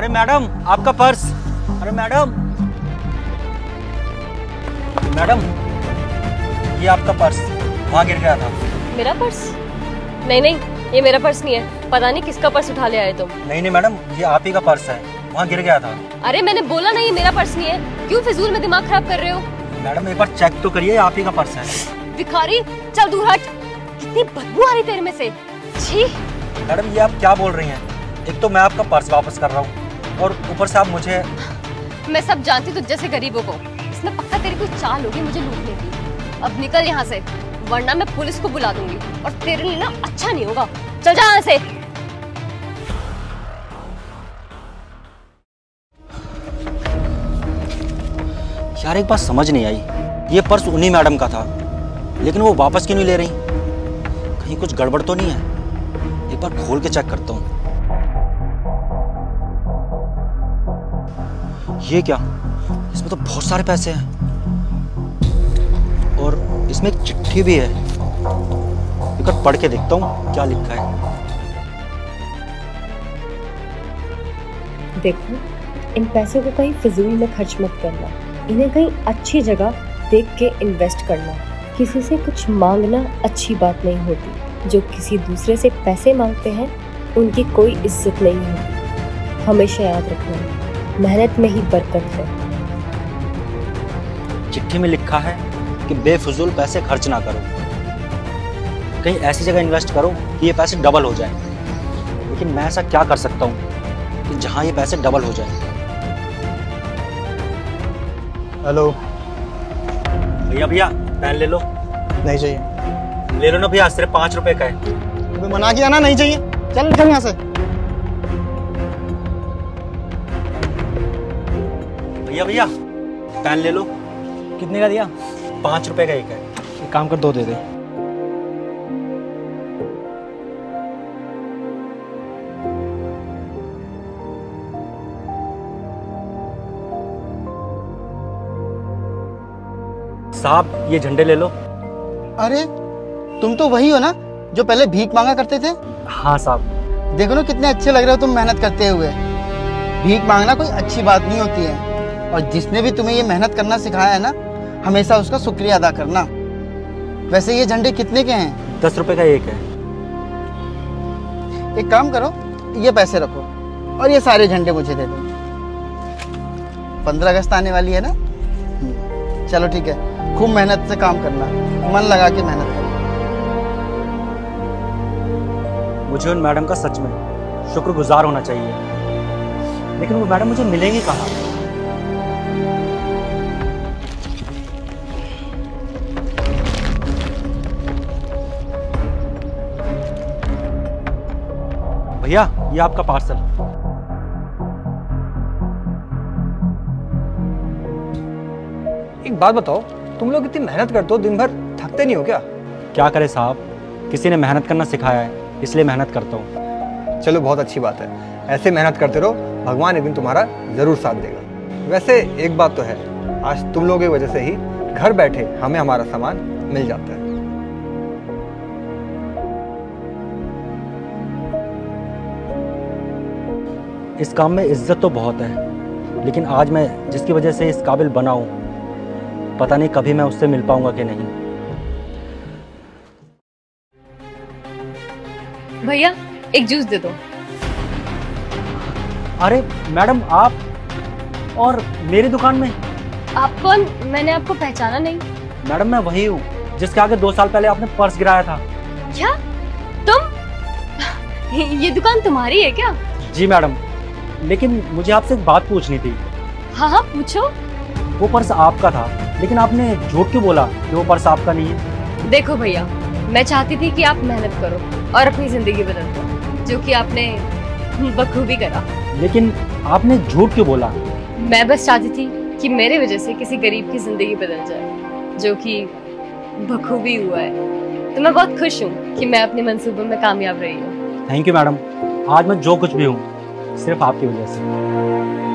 अरे मैडम आपका पर्स। अरे मैडम। मैडम ये आपका पर्स। वहाँ गिर गया था। मेरा पर्स? नहीं नहीं ये मेरा पर्स नहीं है। पता नहीं किसका पर्स उठा ले आए तुम नहीं नहीं मैडम ये आप ही का पर्स है। वहाँ गिर गया था। अरे मैंने बोला नहीं ये मेरा पर्स नहीं है। क्यों फिजूल में दिमाग खराब कर रहे हो? मैडम एक बार चेक तो करिए आप ही का पर्स है। भिखारी चल दूर हट। कितनी बदबू आ रही तेरे में से। छी। मैडम ये आप क्या बोल रही हैं? एक तो मैं आपका पर्स वापस कर रहा हूँ। और ऊपर से आप मुझे मैं सब जानती तुझ जैसे गरीबों को। इसमें पक्का तेरी कोई चाल होगी मुझे लूटने की अब निकल यहाँ से वरना मैं पुलिस को बुला दूँगी और तेरे लिए ना अच्छा नहीं होगा। चल जा यहाँ से। यार एक बात समझ नहीं आई। ये पर्स उन्हीं मैडम का था लेकिन वो वापस क्यों नहीं ले रही? कहीं कुछ गड़बड़ तो नहीं है? एक बार खोल के चेक करता हूँ। ये क्या? इसमें तो बहुत सारे पैसे हैं। और इसमें चिट्ठी भी है। एक बार पढ़ के देखता हूँ क्या लिखा है। देखो, इन पैसों को कहीं फिजूल में खर्च मत करना। इन्हें कहीं अच्छी जगह देख के इन्वेस्ट करना। किसी से कुछ मांगना अच्छी बात नहीं होती। जो किसी दूसरे से पैसे मांगते हैं, उनकी कोई इज़्ज़त नहीं होती। हमेशा याद रखना। मेहनत में ही बरकत है। चिट्ठी में लिखा है कि बेफजूल पैसे खर्च ना करो। कहीं ऐसी जगह इन्वेस्ट करो कि ये पैसे डबल हो जाए। लेकिन मैं ऐसा क्या कर सकता हूँ कि जहाँ ये पैसे डबल हो जाए? हेलो। भैया भैया पेन ले लो। नहीं चाहिए। ले लो ना भैया सिर्फ़ पाँच रुपए का है। मना किया ना नहीं चाहिए। चल चल यहाँ से। भैया भैया पेन ले लो। कितने का दिया? पाँच रुपए का एक है। एक काम कर दो दे दे। साहब ये झंडे ले लो। अरे तुम तो वही हो ना जो पहले भीख मांगा करते थे? हाँ साहब। देखो ना कितने अच्छे लग रहे हो तुम मेहनत करते हुए। भीख मांगना कोई अच्छी बात नहीं होती है। और जिसने भी तुम्हें ये मेहनत करना सिखाया है ना हमेशा उसका शुक्रिया अदा करना। वैसे ये झंडे कितने के हैं? दस रुपए का एक है। एक काम करो ये पैसे रखो और ये सारे झंडे मुझे दे दो। पंद्रह अगस्त आने वाली है ना? हम्म, चलो ठीक है खूब मेहनत से काम करना मन लगा के मेहनत करना मुझे उन मैडम का सच में शुक्रगुजार होना चाहिए। लेकिन वो मैडम मुझे मिलेंगी कहाँ? भैया ये आपका पार्सल एक बात बताओ तुम लोग इतनी मेहनत करते हो दिन भर थकते नहीं हो क्या? क्या करे साहब किसी ने मेहनत करना सिखाया है इसलिए मेहनत करता हूँ। चलो बहुत अच्छी बात है। ऐसे मेहनत करते रहो भगवान एक दिन तुम्हारा ज़रूर साथ देगा। वैसे एक बात तो है आज तुम लोगों की वजह से ही घर बैठे हमें हमारा सामान मिल जाता है। इस काम में इज़्ज़त तो बहुत है लेकिन आज मैं जिसकी वजह से इस काबिल बना हूँ पता नहीं कभी मैं उससे मिल पाऊँगा कि नहीं। भैया एक जूस दे दो। अरे मैडम आप और मेरी दुकान में? आप कौन? मैंने आपको पहचाना नहीं। मैडम मैं वही हूँ जिसके आगे दो साल पहले आपने पर्स गिराया था। क्या? तुम? ये दुकान तुम्हारी है क्या? जी मैडम। लेकिन मुझे आपसे एक बात पूछनी थी। हाँ हाँ पूछो। वो पर्स आपका था लेकिन आपने झूठ क्यों बोला कि वो पर्स आपका नहीं है? देखो भैया मैं चाहती थी कि आप मेहनत करो और अपनी ज़िंदगी बदल दो जो कि आपने बखूबी करा। लेकिन आपने झूठ क्यों बोला? मैं बस चाहती थी कि मेरे वजह से किसी गरीब की ज़िंदगी बदल जाए जो कि बखूबी हुआ है। तो मैं बहुत खुश हूँ कि मैं अपने मंसूबों में कामयाब रही हूँ। थैंक यू मैडम आज मैं जो कुछ भी हूँ सिर्फ़ आपकी वजह से।